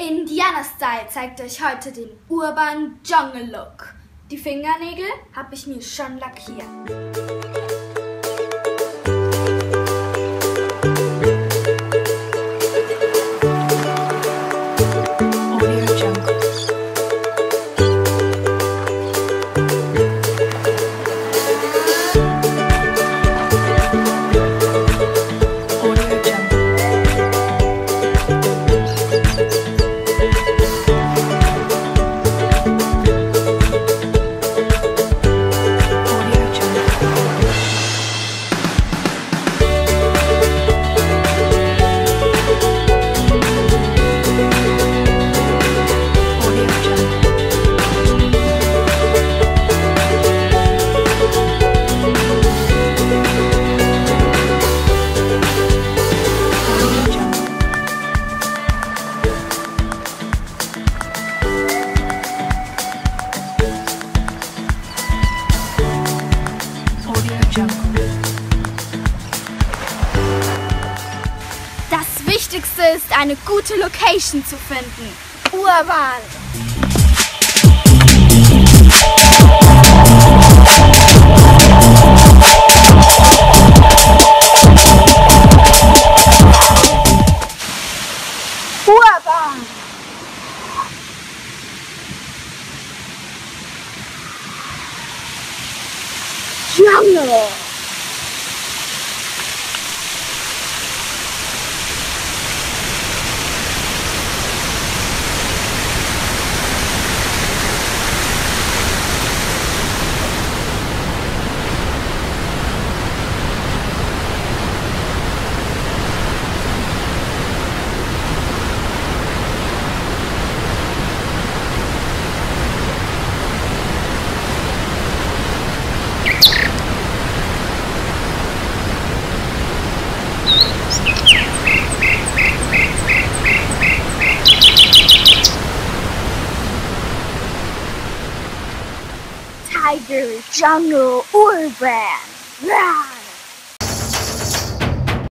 Indiana Style zeigt euch heute den Urban Jungle Look. Die Fingernägel habe ich mir schon lackiert. Das Wichtigste ist, eine gute Location zu finden. Urban. Jungle. Tiger Jungle or Urban. Rah!